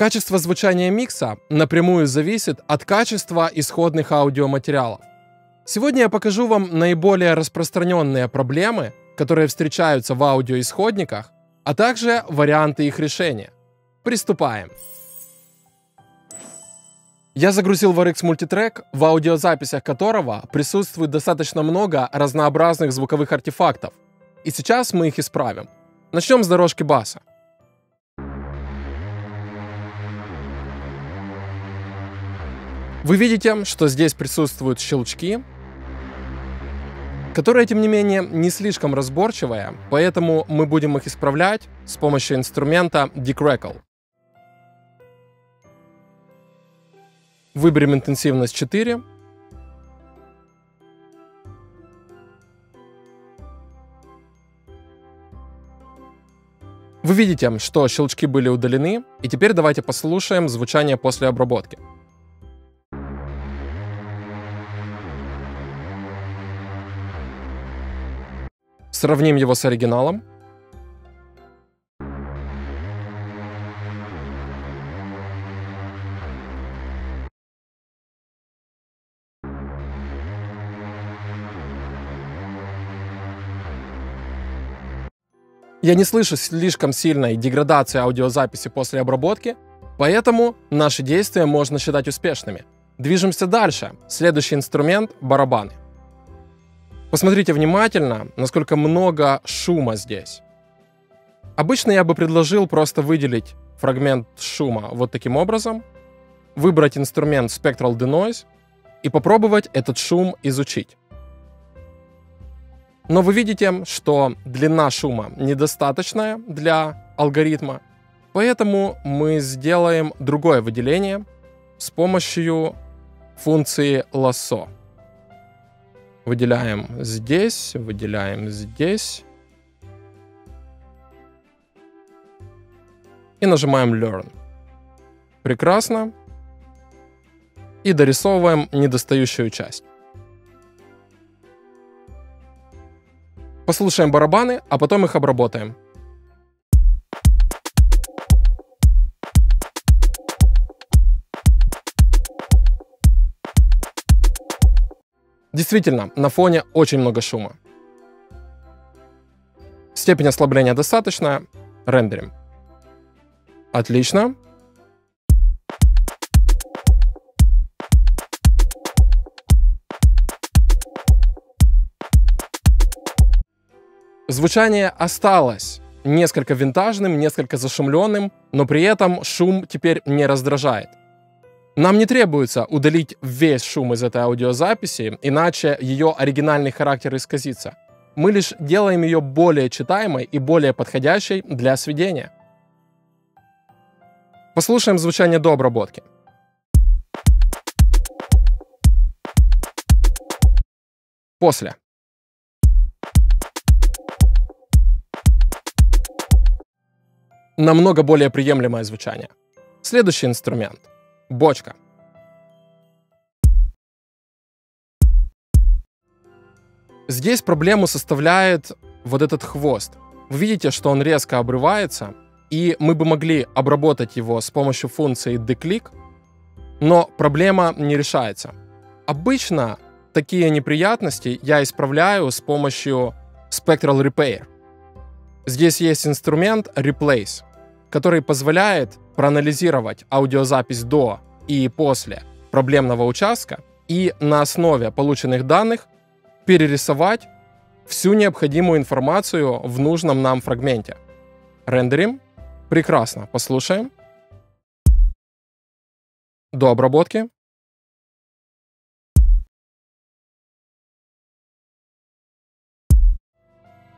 Качество звучания микса напрямую зависит от качества исходных аудиоматериалов. Сегодня я покажу вам наиболее распространенные проблемы, которые встречаются в аудиоисходниках, а также варианты их решения. Приступаем. Я загрузил в RX Multitrack, в аудиозаписях которого присутствует достаточно много разнообразных звуковых артефактов. И сейчас мы их исправим. Начнем с дорожки баса. Вы видите, что здесь присутствуют щелчки, которые, тем не менее, не слишком разборчивые, поэтому мы будем их исправлять с помощью инструмента Decrackle. Выберем интенсивность 4. Вы видите, что щелчки были удалены, и теперь давайте послушаем звучание после обработки. Сравним его с оригиналом. Я не слышу слишком сильной деградации аудиозаписи после обработки, поэтому наши действия можно считать успешными. Движемся дальше. Следующий инструмент — барабаны. Посмотрите внимательно, насколько много шума здесь. Обычно я бы предложил просто выделить фрагмент шума вот таким образом, выбрать инструмент Spectral Denoise и попробовать этот шум изучить. Но вы видите, что длина шума недостаточная для алгоритма, поэтому мы сделаем другое выделение с помощью функции лассо. Выделяем здесь, выделяем здесь. И нажимаем Learn. Прекрасно. И дорисовываем недостающую часть. Послушаем барабаны, а потом их обработаем. Действительно, на фоне очень много шума. Степень ослабления достаточная. Рендерим. Отлично. Звучание осталось несколько винтажным, несколько зашумленным, но при этом шум теперь не раздражает. Нам не требуется удалить весь шум из этой аудиозаписи, иначе ее оригинальный характер исказится. Мы лишь делаем ее более читаемой и более подходящей для сведения. Послушаем звучание до обработки. После. намного более приемлемое звучание. Следующий инструмент — бочка. Здесь проблему составляет вот этот хвост. Вы видите, что он резко обрывается, и мы бы могли обработать его с помощью функции declick, но проблема не решается. Обычно такие неприятности я исправляю с помощью Spectral Repair. Здесь есть инструмент Replace который позволяет проанализировать аудиозапись до и после проблемного участка и на основе полученных данных перерисовать всю необходимую информацию в нужном нам фрагменте. Рендерим. Прекрасно. Послушаем. До обработки.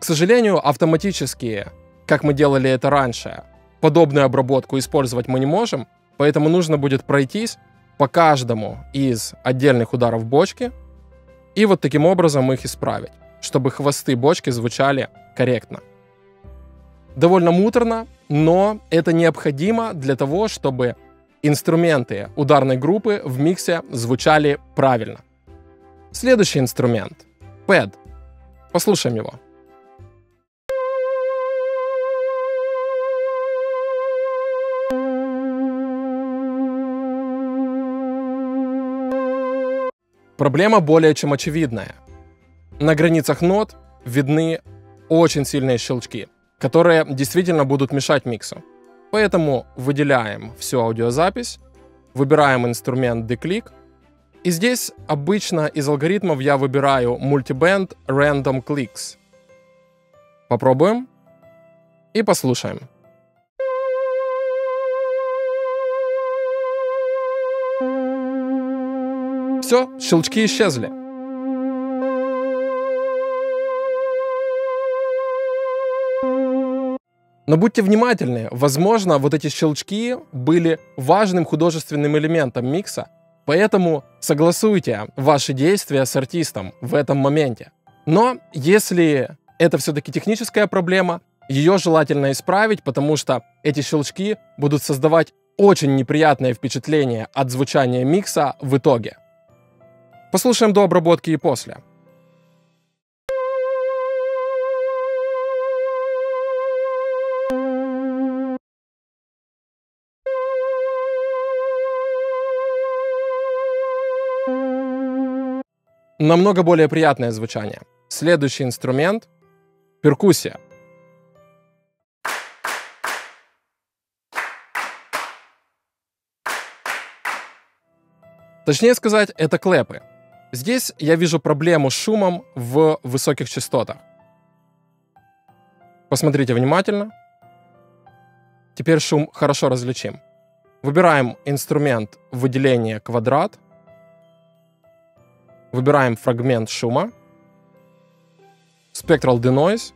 К сожалению, автоматически, как мы делали это раньше, подобную обработку использовать мы не можем, поэтому нужно будет пройтись по каждому из отдельных ударов бочки и вот таким образом их исправить, чтобы хвосты бочки звучали корректно. Довольно муторно, но это необходимо для того, чтобы инструменты ударной группы в миксе звучали правильно. Следующий инструмент — пэд. Послушаем его. Проблема более чем очевидная. На границах нот видны очень сильные щелчки, которые действительно будут мешать миксу. Поэтому выделяем всю аудиозапись, выбираем инструмент Declick, и здесь обычно из алгоритмов я выбираю Multiband Random Clicks. Попробуем и послушаем. Все, щелчки исчезли. Но будьте внимательны, возможно, вот эти щелчки были важным художественным элементом микса, поэтому согласуйте ваши действия с артистом в этом моменте. Но если это все-таки техническая проблема, ее желательно исправить, потому что эти щелчки будут создавать очень неприятное впечатление от звучания микса в итоге. Послушаем до обработки и после. намного более приятное звучание. Следующий инструмент — перкуссия. Точнее сказать, это клэпы. Здесь я вижу проблему с шумом в высоких частотах. Посмотрите внимательно. Теперь шум хорошо различим. Выбираем инструмент выделения квадрат — Выбираем фрагмент шума, Spectral Denoise,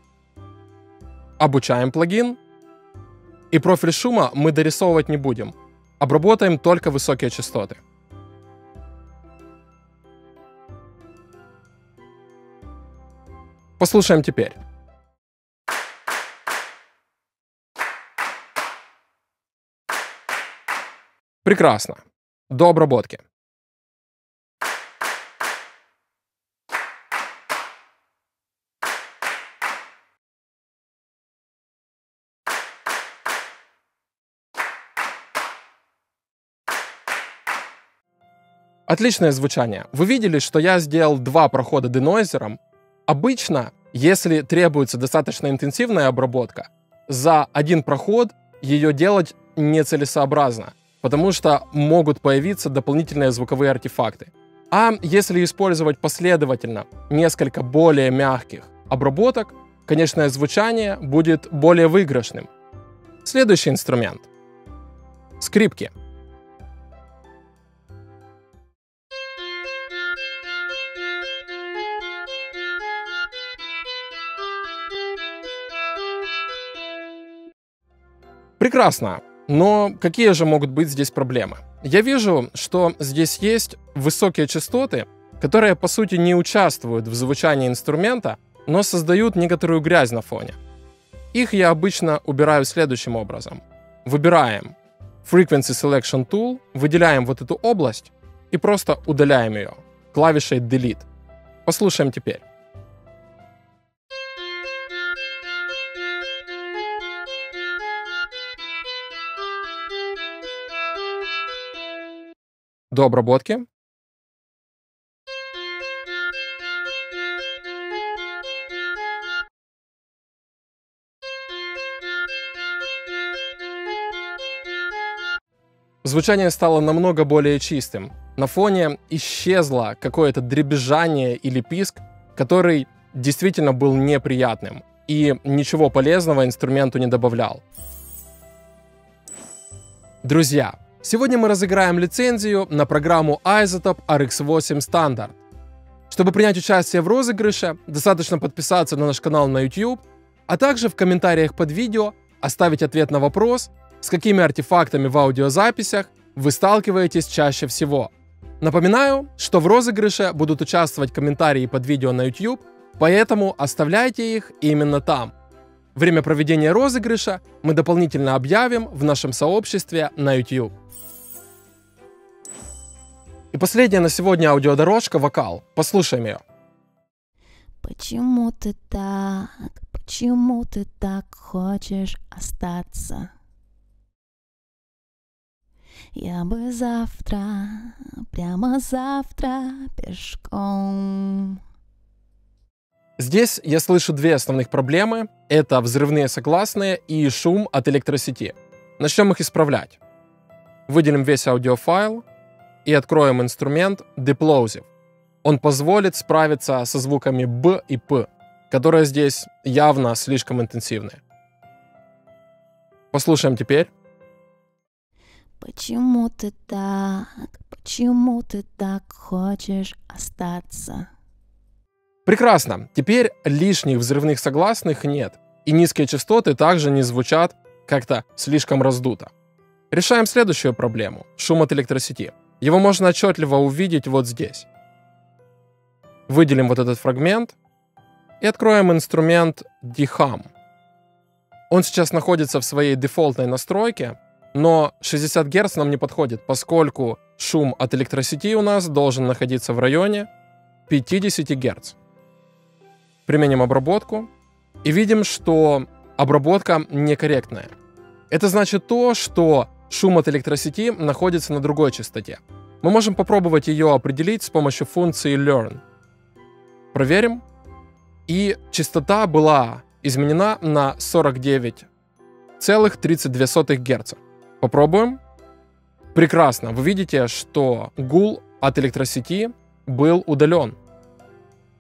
обучаем плагин, и профиль шума мы дорисовывать не будем. Обработаем только высокие частоты. Послушаем теперь. Прекрасно. До обработки. Отличное звучание. Вы видели, что я сделал два прохода денойзером. Обычно, если требуется достаточно интенсивная обработка, за один проход ее делать нецелесообразно, потому что могут появиться дополнительные звуковые артефакты. А если использовать последовательно несколько более мягких обработок, конечное звучание будет более выигрышным. Следующий инструмент. Скрипки. Прекрасно. Но какие же могут быть здесь проблемы? Я вижу, что здесь есть высокие частоты, которые по сути не участвуют в звучании инструмента, но создают некоторую грязь на фоне. Их я обычно убираю следующим образом. Выбираем Frequency Selection Tool, выделяем вот эту область и просто удаляем ее клавишей Delete. Послушаем теперь. До обработки. Звучание стало намного более чистым. На фоне исчезло какое-то дребезжание или писк, который действительно был неприятным и ничего полезного инструменту не добавлял. Друзья, Сегодня мы разыграем лицензию на программу Isotope RX8 Standard. Чтобы принять участие в розыгрыше, достаточно подписаться на наш канал на YouTube, а также в комментариях под видео оставить ответ на вопрос, с какими артефактами в аудиозаписях вы сталкиваетесь чаще всего. Напоминаю, что в розыгрыше будут участвовать комментарии под видео на YouTube, поэтому оставляйте их именно там. Время проведения розыгрыша мы дополнительно объявим в нашем сообществе на YouTube. И последняя на сегодня аудиодорожка «Вокал». Послушаем ее. Почему ты так, почему ты так хочешь остаться? Я бы завтра, прямо завтра пешком. Здесь я слышу две основных проблемы. Это взрывные согласные и шум от электросети. Начнем их исправлять. Выделим весь аудиофайл и откроем инструмент Deplosive. Он позволит справиться со звуками Б и П, которые здесь явно слишком интенсивные. Послушаем теперь. Почему ты так, почему ты так хочешь остаться? Прекрасно. Теперь лишних взрывных согласных нет. И низкие частоты также не звучат как-то слишком раздуто. Решаем следующую проблему – шум от электросети. Его можно отчетливо увидеть вот здесь. Выделим вот этот фрагмент и откроем инструмент DHUM. Он сейчас находится в своей дефолтной настройке, но 60 Гц нам не подходит, поскольку шум от электросети у нас должен находиться в районе 50 Гц. Применим обработку и видим, что обработка некорректная. Это значит то, что шум от электросети находится на другой частоте. Мы можем попробовать ее определить с помощью функции learn. Проверим. И частота была изменена на 49,32 Гц. Попробуем. Прекрасно. Вы видите, что гул от электросети был удален.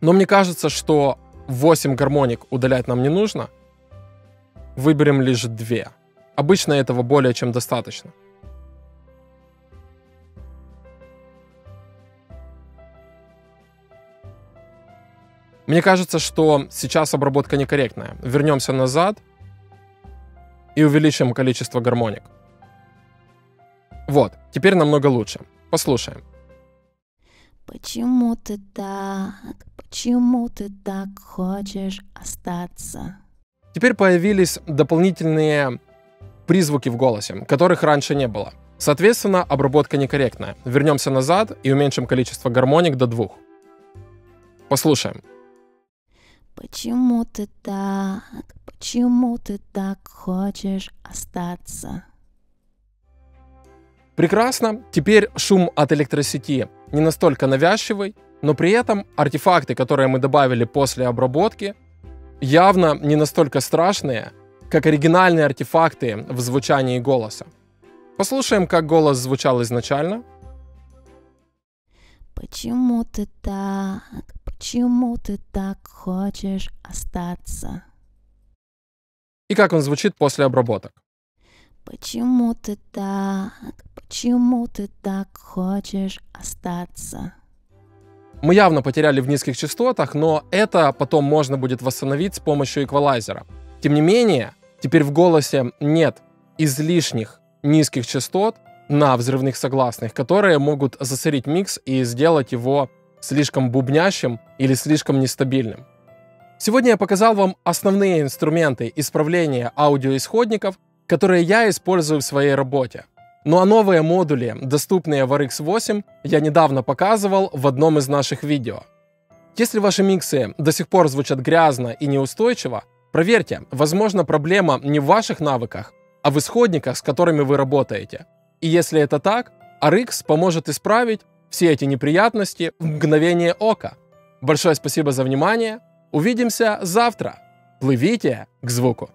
Но мне кажется, что 8 гармоник удалять нам не нужно. Выберем лишь 2. Обычно этого более чем достаточно. Мне кажется, что сейчас обработка некорректная. Вернемся назад и увеличим количество гармоник. Вот, теперь намного лучше. Послушаем. Почему ты так, почему ты так хочешь остаться? Теперь появились дополнительные призвуки в голосе, которых раньше не было. Соответственно, обработка некорректная. Вернемся назад и уменьшим количество гармоник до двух. Послушаем. Почему ты так, почему ты так хочешь остаться? Прекрасно. Теперь шум от электросети не настолько навязчивый, но при этом артефакты, которые мы добавили после обработки, явно не настолько страшные, как оригинальные артефакты в звучании голоса. Послушаем, как голос звучал изначально. Почему ты так, почему ты так хочешь остаться? И как он звучит после обработок. Почему ты так, почему ты так хочешь остаться? Мы явно потеряли в низких частотах, но это потом можно будет восстановить с помощью эквалайзера. Тем не менее, теперь в голосе нет излишних низких частот на взрывных согласных, которые могут засорить микс и сделать его слишком бубнящим или слишком нестабильным. Сегодня я показал вам основные инструменты исправления аудиоисходников, которые я использую в своей работе. Ну а новые модули, доступные в RX8, я недавно показывал в одном из наших видео. Если ваши миксы до сих пор звучат грязно и неустойчиво, проверьте, возможно проблема не в ваших навыках, а в исходниках, с которыми вы работаете. И если это так, RX поможет исправить все эти неприятности в мгновение ока. Большое спасибо за внимание. Увидимся завтра. Плывите к звуку.